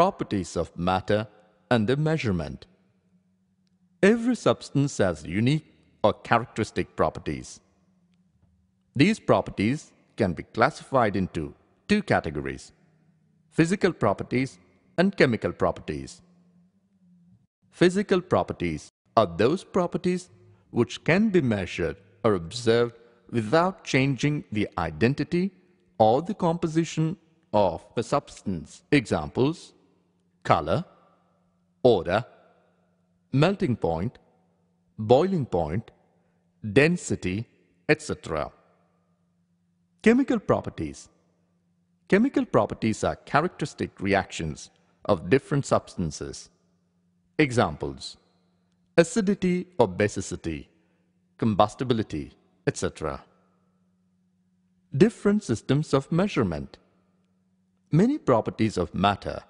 properties of matter and their measurement. Every substance has unique or characteristic properties. These properties can be classified into two categories physical properties and chemical properties. Physical properties are those properties which can be measured or observed without changing the identity or the composition of a substance. Examples color, odor, melting point, boiling point, density, etc. Chemical properties. Chemical properties are characteristic reactions of different substances. Examples acidity or basicity, combustibility, etc. Different systems of measurement. Many properties of matter,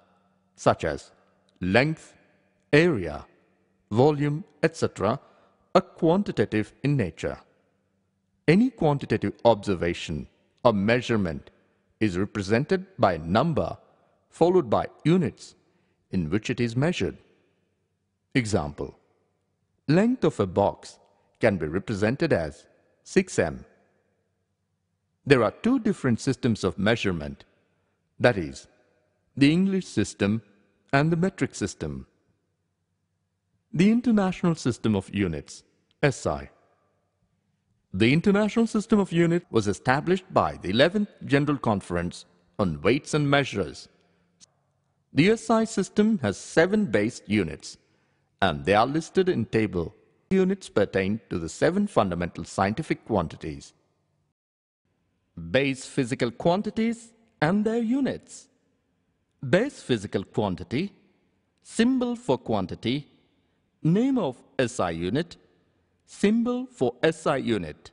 such as length, area, volume, etc., are quantitative in nature. Any quantitative observation or measurement is represented by a number followed by units in which it is measured. Example Length of a box can be represented as 6m. There are two different systems of measurement, that is, the English system and the metric system. The International System of Units, SI. The International System of Units was established by the 11th General Conference on Weights and Measures. The SI system has seven base units, and they are listed in table. Units pertain to the seven fundamental scientific quantities. Base physical quantities and their units. Base physical quantity, symbol for quantity, name of SI unit, symbol for SI unit.